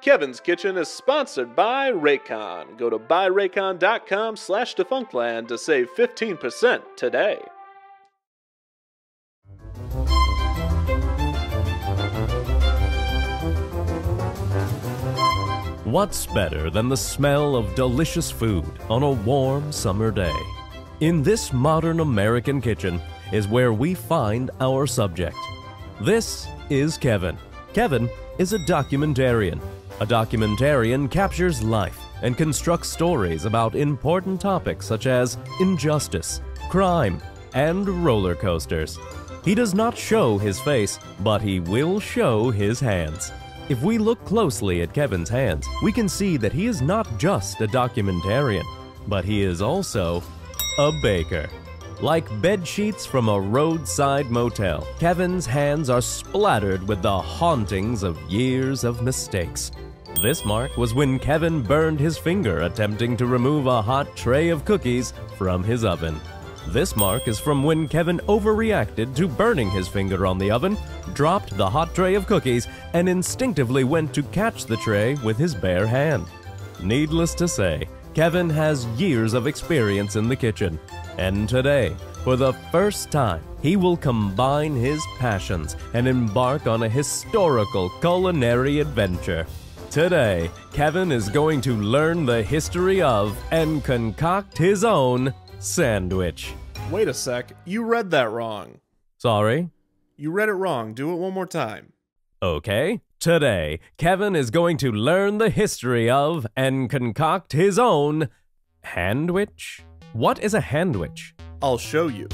Kevin's Kitchen is sponsored by Raycon. Go to buyraycon.com slash defunctland to save 15% today. What's better than the smell of delicious food on a warm summer day? In this modern American kitchen is where we find our subject. This is Kevin. Kevin is a documentarian. A documentarian captures life and constructs stories about important topics such as injustice, crime, and roller coasters. He does not show his face, but he will show his hands. If we look closely at Kevin's hands, we can see that he is not just a documentarian, but he is also a baker. Like bed sheets from a roadside motel, Kevin's hands are splattered with the hauntings of years of mistakes. This mark was when Kevin burned his finger attempting to remove a hot tray of cookies from his oven. This mark is from when Kevin overreacted to burning his finger on the oven, dropped the hot tray of cookies, and instinctively went to catch the tray with his bare hand. Needless to say, Kevin has years of experience in the kitchen, and today, for the first time, he will combine his passions and embark on a historical culinary adventure. Today, Kevin is going to learn the history of and concoct his own sandwich. Wait a sec, you read that wrong. Sorry? You read it wrong. Do it one more time. Okay. Today, Kevin is going to learn the history of and concoct his own handwich. What is a handwich? I'll show you.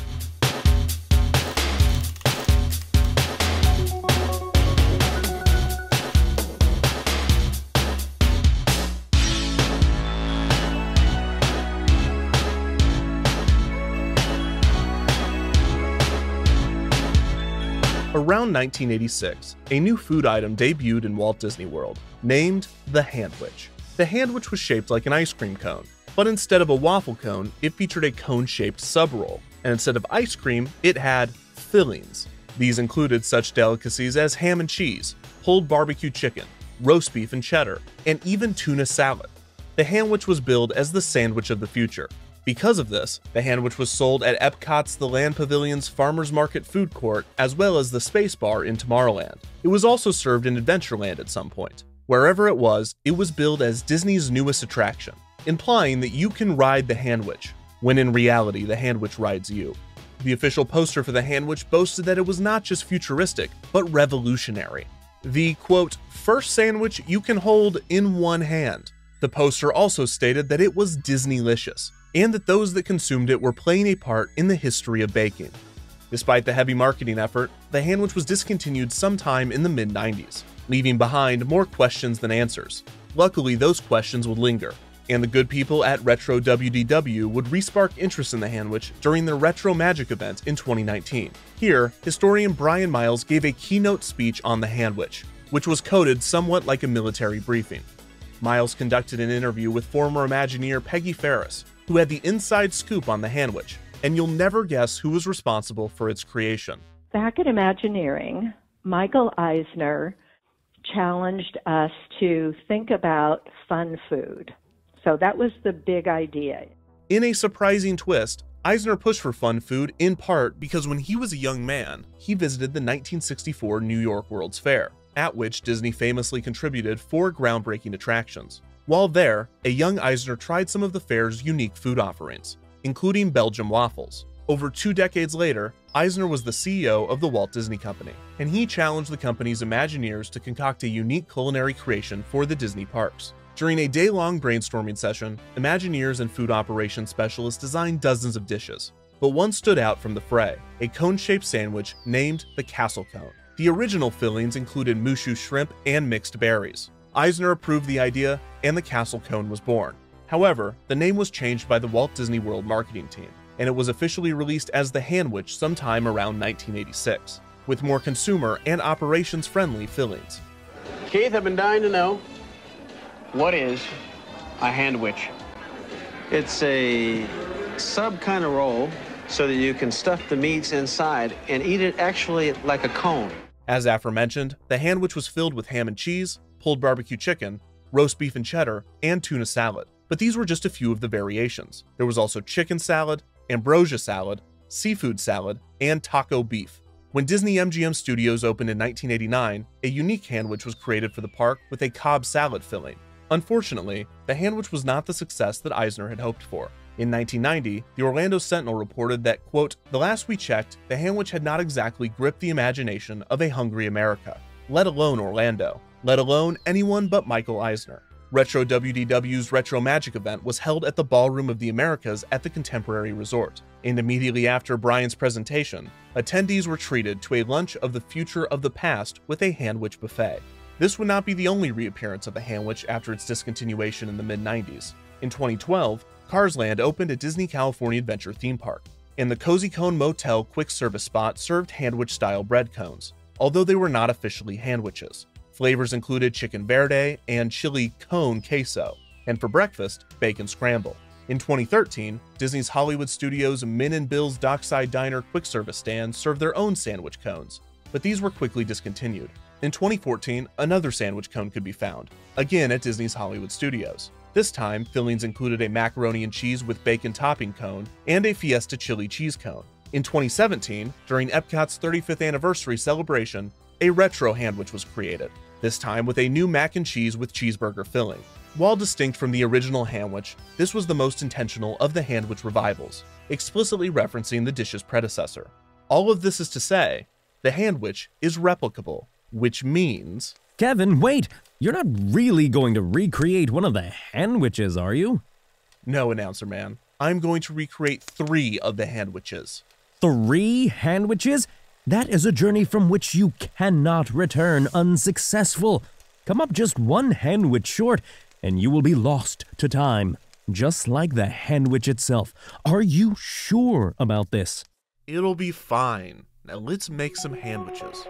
Around 1986, a new food item debuted in Walt Disney World, named the Handwich. The Handwich was shaped like an ice cream cone, but instead of a waffle cone, it featured a cone shaped sub roll, and instead of ice cream, it had fillings. These included such delicacies as ham and cheese, pulled barbecue chicken, roast beef and cheddar, and even tuna salad. The Handwich was billed as the sandwich of the future. Because of this, the Handwich was sold at Epcot's The Land Pavilion's Farmers Market food court, as well as the Space Bar in Tomorrowland. It was also served in Adventureland at some point. Wherever it was, it was billed as Disney's newest attraction, implying that you can ride the Handwich, when in reality, the Handwich rides you. The official poster for the Handwich boasted that it was not just futuristic, but revolutionary. The quote, first sandwich you can hold in one hand. The poster also stated that it was Disneylicious, and that those that consumed it were playing a part in the history of baking. Despite the heavy marketing effort, the Handwich was discontinued sometime in the mid 90s, leaving behind more questions than answers. Luckily, those questions would linger, and the good people at Retro WDW would respark interest in the Handwich during their Retro Magic event in 2019. Here, historian Brian Miles gave a keynote speech on the Handwich, which was coded somewhat like a military briefing. Miles conducted an interview with former Imagineer Peggie Fariss, who had the inside scoop on the Handwich, and you'll never guess who was responsible for its creation. Back at Imagineering, Michael Eisner challenged us to think about fun food. So that was the big idea. In a surprising twist, Eisner pushed for fun food in part because when he was a young man, he visited the 1964 New York World's Fair, at which Disney famously contributed four groundbreaking attractions. While there, a young Eisner tried some of the fair's unique food offerings, including Belgian waffles. Over two decades later, Eisner was the CEO of the Walt Disney Company, and he challenged the company's Imagineers to concoct a unique culinary creation for the Disney parks. During a day long brainstorming session, Imagineers and food operations specialists designed dozens of dishes, but one stood out from the fray a cone shaped sandwich named the Castle Cone. The original fillings included moo shu shrimp and mixed berries. Eisner approved the idea, and the Castle Cone was born. However, the name was changed by the Walt Disney World marketing team, and it was officially released as the Handwich sometime around 1986, with more consumer and operations friendly fillings. Keith, I've been dying to know what is a handwich? It's a sub kind of roll so that you can stuff the meats inside and eat it actually like a cone. As aforementioned, the Handwich was filled with ham and cheese, pulled barbecue chicken, roast beef and cheddar, and tuna salad. But these were just a few of the variations. There was also chicken salad, ambrosia salad, seafood salad, and taco beef. When Disney MGM Studios opened in 1989, a unique handwich was created for the park with a Cobb salad filling. Unfortunately, the handwich was not the success that Eisner had hoped for. In 1990, the Orlando Sentinel reported that, quote, the last we checked, the handwich had not exactly gripped the imagination of a hungry America, let alone Orlando, let alone anyone but Michael Eisner. Retro WDW's Retro Magic event was held at the Ballroom of the Americas at the Contemporary Resort, and immediately after Brian's presentation, attendees were treated to a lunch of the future of the past with a handwich buffet. This would not be the only reappearance of the handwich after its discontinuation in the mid 90s. In 2012, Cars Land opened at Disney California Adventure theme park, and the Cozy Cone Motel quick service spot served handwich style bread cones, although they were not officially handwiches. Flavors included chicken verde and chili cone queso, and for breakfast, bacon scramble. In 2013, Disney's Hollywood Studios Min and Bill's Dockside Diner quick service stand served their own sandwich cones, but these were quickly discontinued. In 2014, another sandwich cone could be found, again at Disney's Hollywood Studios. This time, fillings included a macaroni and cheese with bacon topping cone and a Fiesta chili cheese cone. In 2017, during Epcot's 35th anniversary celebration, a retro handwich was created, this time with a new mac and cheese with cheeseburger filling. While distinct from the original handwich, this was the most intentional of the handwich revivals, explicitly referencing the dish's predecessor. All of this is to say, the handwich is replicable, which means Kevin, wait! You're not really going to recreate one of the handwiches, are you? No, announcer man. I'm going to recreate three of the handwiches. Three handwiches? That is a journey from which you cannot return unsuccessful. Come up just one handwich short, and you will be lost to time, just like the handwich itself. Are you sure about this? It'll be fine. Now let's make some handwiches.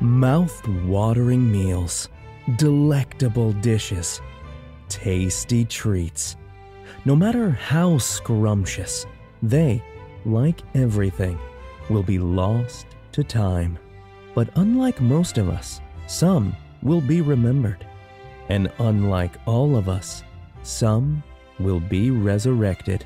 Mouth-watering meals, delectable dishes, tasty treats. No matter how scrumptious, they, like everything, will be lost to time. But unlike most of us, some will be remembered. And unlike all of us, some will be resurrected.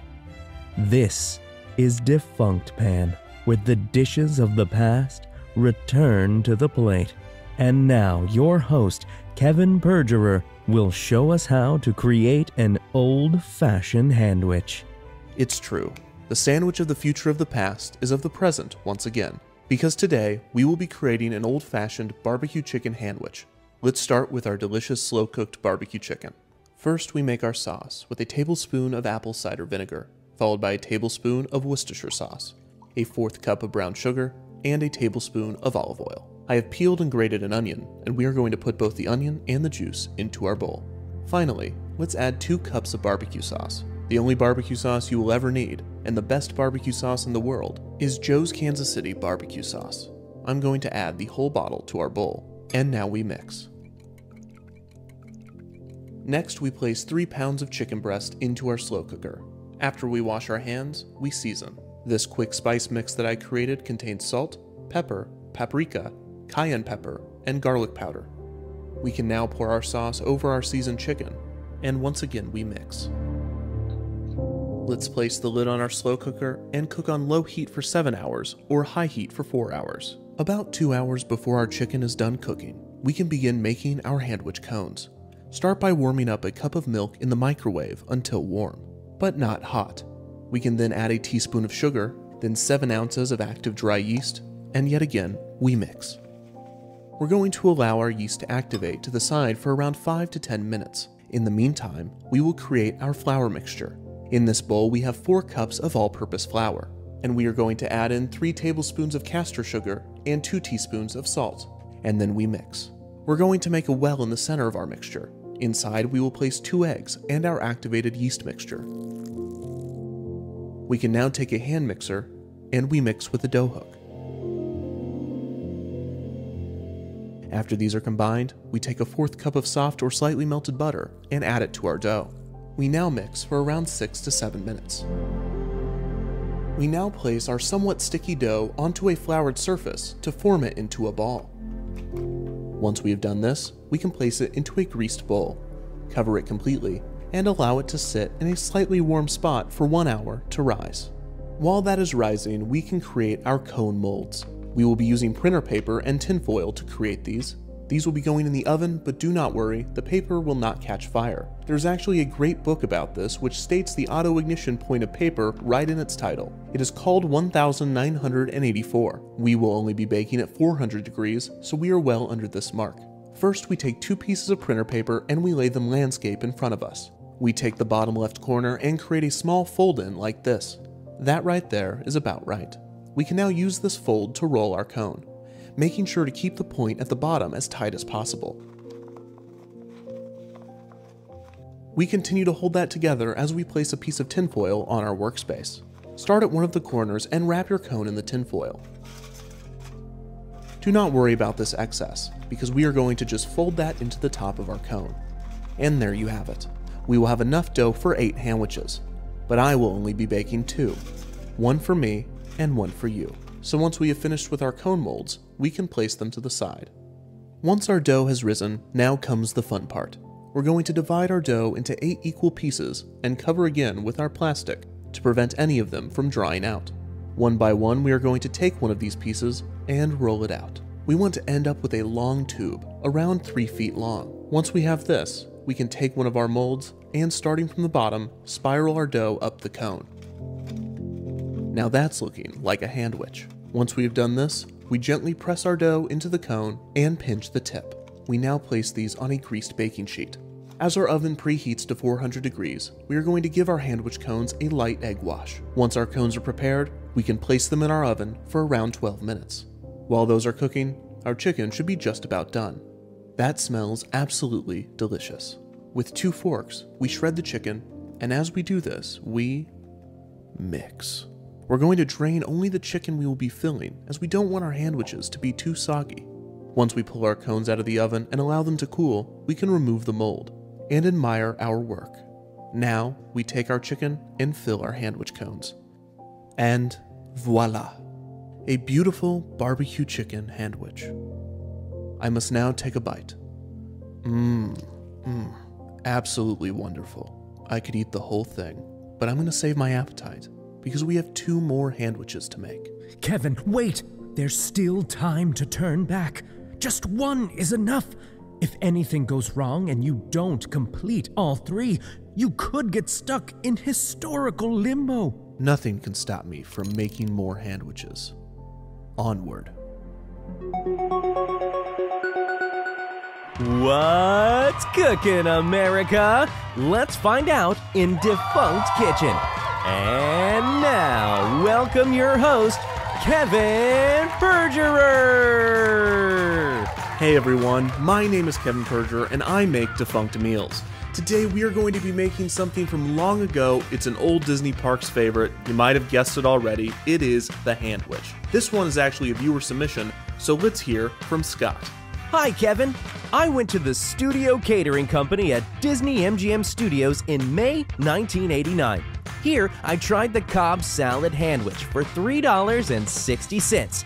This is Defunct Pan, with the dishes of the past return to the plate. And now, your host, Kevin Perjurer, will show us how to create an old fashioned handwich. It's true. The sandwich of the future of the past is of the present once again, because today we will be creating an old fashioned barbecue chicken handwich. Let's start with our delicious slow cooked barbecue chicken. First, we make our sauce with a tablespoon of apple cider vinegar, followed by a tablespoon of Worcestershire sauce, a fourth cup of brown sugar, and a tablespoon of olive oil. I have peeled and grated an onion, and we are going to put both the onion and the juice into our bowl. Finally, let's add 2 cups of barbecue sauce. The only barbecue sauce you will ever need, and the best barbecue sauce in the world, is Joe's Kansas City barbecue sauce. I'm going to add the whole bottle to our bowl, and now we mix. Next, we place 3 pounds of chicken breast into our slow cooker. After we wash our hands, we season. This quick spice mix that I created contains salt, pepper, paprika, cayenne pepper, and garlic powder. We can now pour our sauce over our seasoned chicken, and once again we mix. Let's place the lid on our slow cooker and cook on low heat for 7 hours or high heat for 4 hours. About 2 hours before our chicken is done cooking, we can begin making our handwich cones. Start by warming up a cup of milk in the microwave until warm, but not hot. We can then add a teaspoon of sugar, then 7 ounces of active dry yeast, and yet again, we mix. We're going to allow our yeast to activate to the side for around 5 to 10 minutes. In the meantime, we will create our flour mixture. In this bowl, we have 4 cups of all purpose flour, and we are going to add in 3 tablespoons of castor sugar and 2 teaspoons of salt, and then we mix. We're going to make a well in the center of our mixture. Inside, we will place 2 eggs and our activated yeast mixture. We can now take a hand mixer and we mix with a dough hook. After these are combined, we take a fourth cup of soft or slightly melted butter and add it to our dough. We now mix for around 6 to 7 minutes. We now place our somewhat sticky dough onto a floured surface to form it into a ball. Once we have done this, we can place it into a greased bowl, cover it completely, and allow it to sit in a slightly warm spot for one hour to rise. While that is rising, we can create our cone molds. We will be using printer paper and tinfoil to create these. These will be going in the oven, but do not worry, the paper will not catch fire. There's actually a great book about this which states the auto ignition point of paper right in its title. It is called 1984. We will only be baking at 400 degrees, so we are well under this mark. First, we take two pieces of printer paper and we lay them landscape in front of us. We take the bottom left corner and create a small fold in like this. That right there is about right. We can now use this fold to roll our cone, making sure to keep the point at the bottom as tight as possible. We continue to hold that together as we place a piece of tinfoil on our workspace. Start at one of the corners and wrap your cone in the tinfoil. Do not worry about this excess, because we are going to just fold that into the top of our cone. And there you have it. We will have enough dough for 8 sandwiches, but I will only be baking 2. One for me and one for you. So once we have finished with our cone molds, we can place them to the side. Once our dough has risen, now comes the fun part. We're going to divide our dough into 8 equal pieces and cover again with our plastic to prevent any of them from drying out. One by one, we are going to take one of these pieces and roll it out. We want to end up with a long tube, around 3 feet long. Once we have this, we can take one of our molds and starting from the bottom, spiral our dough up the cone. Now that's looking like a handwich. Once we have done this, we gently press our dough into the cone and pinch the tip. We now place these on a greased baking sheet. As our oven preheats to 400 degrees, we are going to give our handwich cones a light egg wash. Once our cones are prepared, we can place them in our oven for around 12 minutes. While those are cooking, our chicken should be just about done. That smells absolutely delicious. With two forks, we shred the chicken, and as we do this, we mix. We're going to drain only the chicken we will be filling, as we don't want our handwiches to be too soggy. Once we pull our cones out of the oven and allow them to cool, we can remove the mold and admire our work. Now, we take our chicken and fill our handwich cones. And voila! A beautiful barbecue chicken handwich. I must now take a bite. Mmm, mmm, absolutely wonderful. I could eat the whole thing, but I'm gonna save my appetite because we have two more handwiches to make. Kevin, wait! There's still time to turn back. Just one is enough. If anything goes wrong and you don't complete all three, you could get stuck in historical limbo. Nothing can stop me from making more handwiches. Onward. What's cooking, America? Let's find out in Defunct Kitchen. And now, welcome your host, Kevin Perjurer. Hey everyone, my name is Kevin Perjurer and I make defunct meals. Today we are going to be making something from long ago. It's an old Disney Parks favorite. You might have guessed it already. It is the Handwich. This one is actually a viewer submission, so let's hear from Scott. Hi, Kevin. I went to the Studio Catering Company at Disney MGM Studios in May 1989. Here, I tried the Cobb Salad Handwich for $3.60.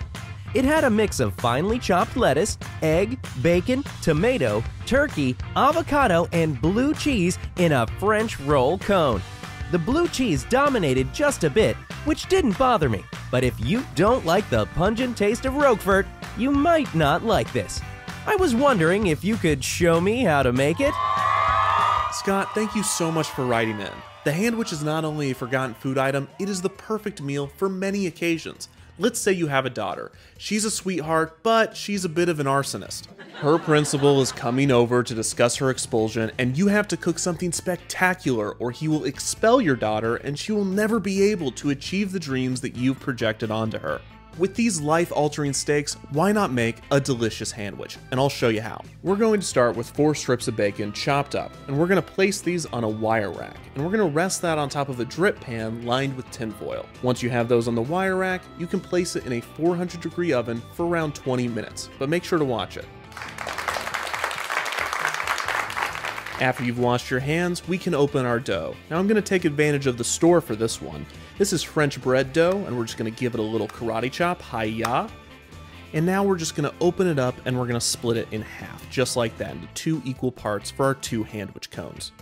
It had a mix of finely chopped lettuce, egg, bacon, tomato, turkey, avocado, and blue cheese in a French roll cone. The blue cheese dominated just a bit, which didn't bother me. But if you don't like the pungent taste of Roquefort, you might not like this. I was wondering if you could show me how to make it. Scott, thank you so much for writing in. The Handwich is not only a forgotten food item, it is the perfect meal for many occasions. Let's say you have a daughter. She's a sweetheart, but she's a bit of an arsonist. Her principal is coming over to discuss her expulsion, and you have to cook something spectacular, or he will expel your daughter and she will never be able to achieve the dreams that you've projected onto her. With these life altering steaks, why not make a delicious handwich? And I'll show you how. We're going to start with four strips of bacon chopped up, and we're going to place these on a wire rack, and we're going to rest that on top of a drip pan lined with tinfoil. Once you have those on the wire rack, you can place it in a 400 degree oven for around 20 minutes, but make sure to watch it. After you've washed your hands, we can open our dough. Now I'm going to take advantage of the store for this one. This is French bread dough, and we're just going to give it a little karate chop, hi-ya. And now we're just gonna open it up and we're gonna split it in half, just like that, into two equal parts for our two handwich cones.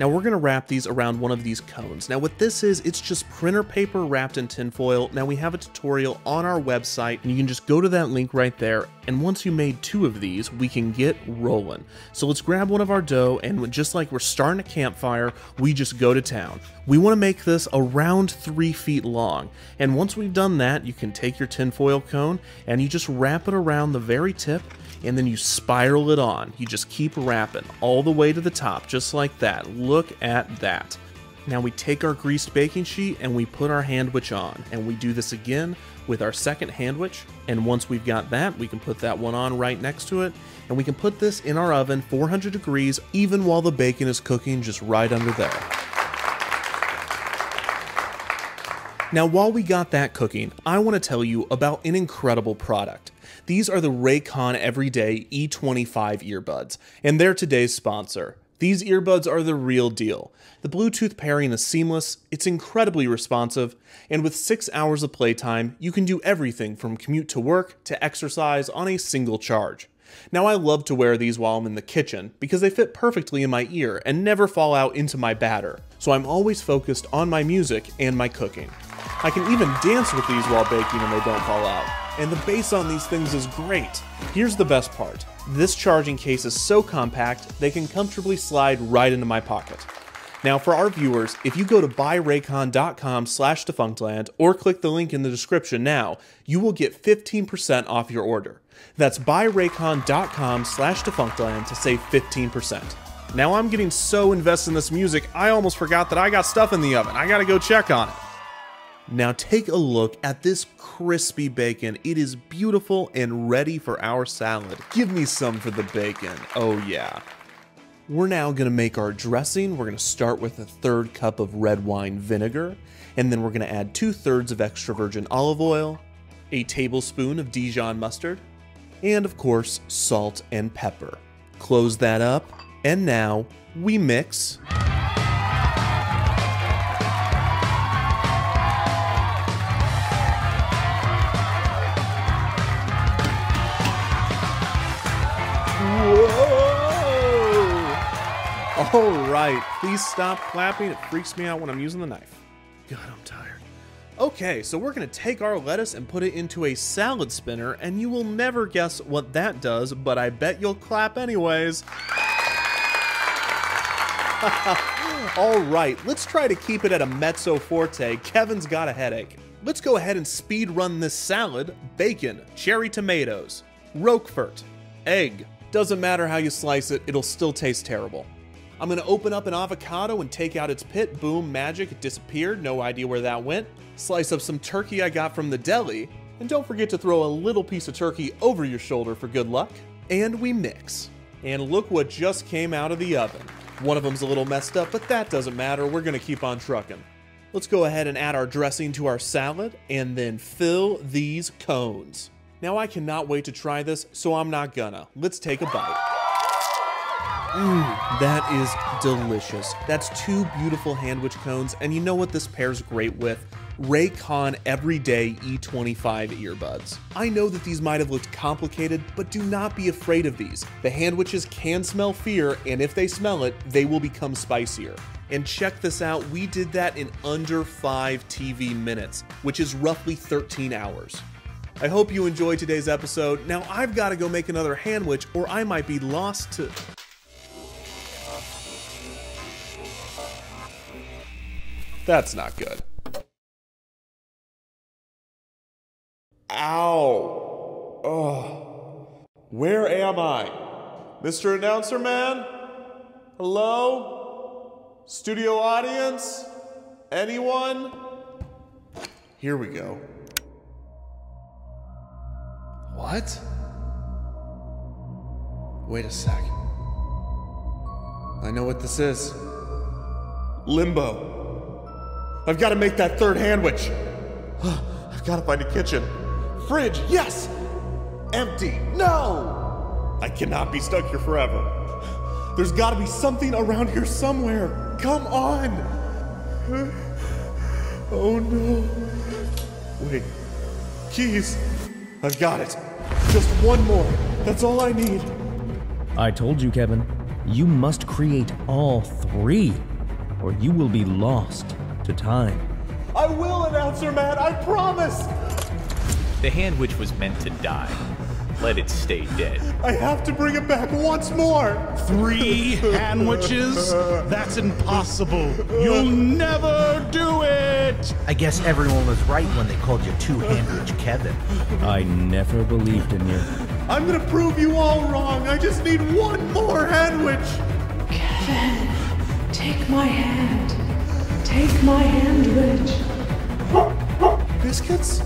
Now we're to wrap these around one of these cones. Now what this is, it's just printer paper wrapped in tinfoil. Now we have a tutorial on our website and you can just go to that link right there and once you made two of these, we can get rolling. So let's grab one of our dough and just like we're starting a campfire, we just go to town. We want to make this around three feet long. And once we've done that, you can take your tinfoil cone and you just wrap it around the very tip and then you spiral it on. You just keep wrapping all the way to the top, just like that. Look at that. Now we take our greased baking sheet and we put our handwich on, and we do this again with our second handwich. And once we've got that, we can put that one on right next to it, and we can put this in our oven 400 degrees even while the bacon is cooking just right under there. Now, while we got that cooking, I want to tell you about an incredible product. These are the Raycon Everyday E25 earbuds, and they're today's sponsor. These earbuds are the real deal. The Bluetooth pairing is seamless, it's incredibly responsive, and with 6 hours of playtime, you can do everything from commute to work to exercise on a single charge. Now I love to wear these while I'm in the kitchen because they fit perfectly in my ear and never fall out into my batter, so I'm always focused on my music and my cooking. I can even dance with these while baking and they don't fall out. And the bass on these things is great. Here's the best part. This charging case is so compact, they can comfortably slide right into my pocket. Now for our viewers, if you go to buyraycon.com slash defunctland or click the link in the description now, you will get 15% off your order. That's buyraycon.com slash defunctland to save 15%. Now I'm getting so invested in this music, I almost forgot that I got stuff in the oven. I gotta go check on it. Now take a look at this crispy bacon. It is beautiful and ready for our salad. Give me some for the bacon. Oh yeah. We're now gonna make our dressing. We're gonna start with a third cup of red wine vinegar, and then we're gonna add two thirds of extra virgin olive oil, a tablespoon of Dijon mustard, and of course, salt and pepper. Close that up, and now we mix. All right, please stop clapping. It freaks me out when I'm using the knife. God, I'm tired. Okay, so we're gonna take our lettuce and put it into a salad spinner, and you will never guess what that does, but I bet you'll clap anyways. All right, let's try to keep it at a mezzo forte. Kevin's got a headache. Let's go ahead and speed run this salad. Bacon, cherry tomatoes, roquefort, egg. Doesn't matter how you slice it, it'll still taste terrible. I'm gonna open up an avocado and take out its pit. Boom, magic, it disappeared. No idea where that went. Slice up some turkey I got from the deli. And don't forget to throw a little piece of turkey over your shoulder for good luck. And we mix. And look what just came out of the oven. One of them's a little messed up, but that doesn't matter. We're gonna keep on trucking. Let's go ahead and add our dressing to our salad and then fill these cones. Now I cannot wait to try this, so I'm not gonna. Let's take a bite. Mmm, that is delicious. That's two beautiful handwich cones, and you know what this pairs great with? Raycon Everyday E25 earbuds. I know that these might have looked complicated, but do not be afraid of these. The handwiches can smell fear, and if they smell it, they will become spicier. And check this out, we did that in under 5 TV minutes, which is roughly 13 hours. I hope you enjoyed today's episode. Now I've got to go make another handwich, or I might be lost to. That's not good. Ow. Oh. Where am I? Mr. Announcer Man? Hello? Studio audience? Anyone? Here we go. What? Wait a sec. I know what this is. Limbo. I've got to make that third handwich. I've got to find a kitchen. Fridge, yes! Empty, no! I cannot be stuck here forever. There's got to be something around here somewhere. Come on! Oh no. Wait. Keys. I've got it. Just one more. That's all I need. I told you, Kevin. You must create all three, or you will be lost to time. I will, Announcer man, I promise! The hand which was meant to die. Let it stay dead. I have to bring it back once more! Three handwiches? That's impossible. You'll never do it! I guess everyone was right when they called you Two Handwich Kevin. I never believed in you. I'm gonna prove you all wrong. I just need one more handwich. Kevin, take my hand. Take my hand, Rich. Biscuits?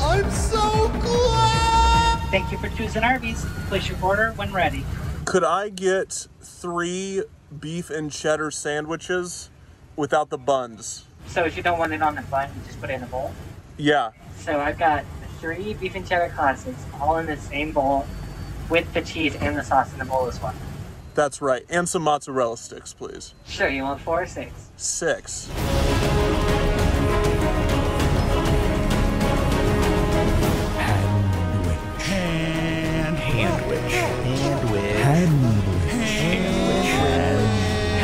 I'm so glad! Thank you for choosing Arby's. Place your order when ready. Could I get three beef and cheddar sandwiches without the buns? So if you don't want it on the bun, you just put it in a bowl. Yeah. So I've got three beef and cheddar classics all in the same bowl with the cheese and the sauce in the bowl as well. That's right. And some mozzarella sticks, please. Sure, you want four or six? Six. Hand. Handwich. Handwich.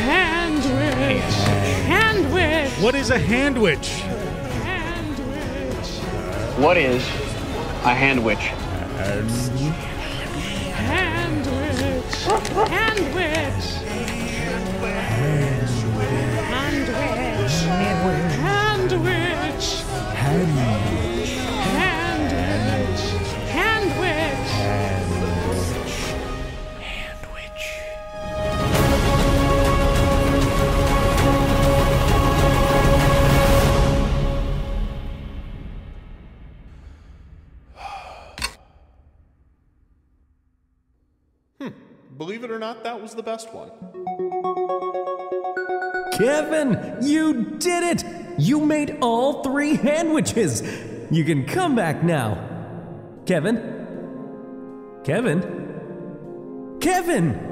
Handwich. Handwich. What is a handwich? Handwich. What is a hand witch? Handwich. Handwich. That was the best one. Kevin, you did it! You made all three handwiches! You can come back now. Kevin? Kevin? Kevin!